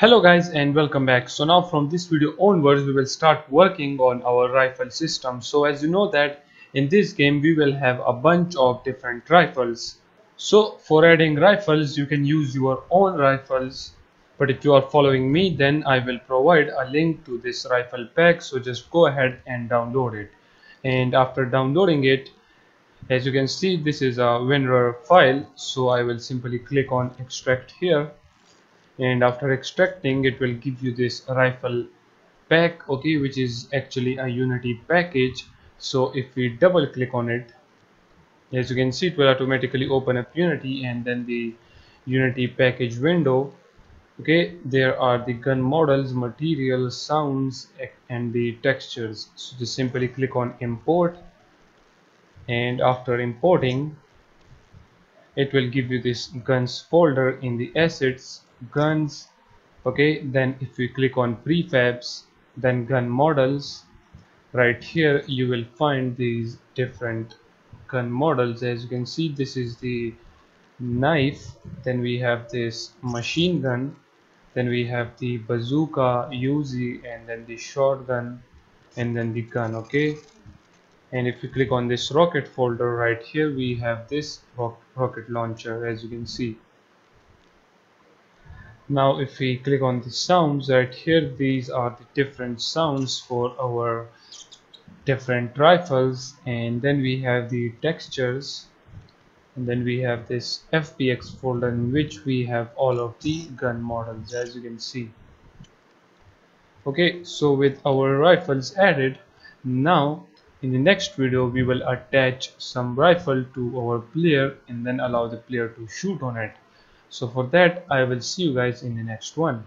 Hello guys and welcome back. So now from this video onwards we will start working on our rifle system. So as you know that in this game we will have a bunch of different rifles. So for adding rifles you can use your own rifles but if you are following me then I will provide a link to this rifle pack so just go ahead and download it and after downloading it as you can see this is a WinRAR file so I will simply click on extract here and after extracting it will give you this rifle pack okay which is actually a unity package. So if we double click on it as you can see it will automatically open up unity and then the unity package window. Okay there are the gun models materials sounds and the textures. So just simply click on import. And after importing it will give you this guns folder in the assets guns okay? Then if we click on prefabs then gun models right here you will find these different gun models. As you can see this is the knife then we have this machine gun then we have the bazooka Uzi and then the shotgun and then the gun okay? And if you click on this rocket folder right here we have this rocket launcher as you can see now if we click on the sounds right here these are the different sounds for our different rifles. And then we have the textures. And then we have this fbx folder in which we have all of the gun models as you can see. Okay so with our rifles added now in the next video we will attach some rifle to our player and then allow the player to shoot on it so for that I will see you guys in the next one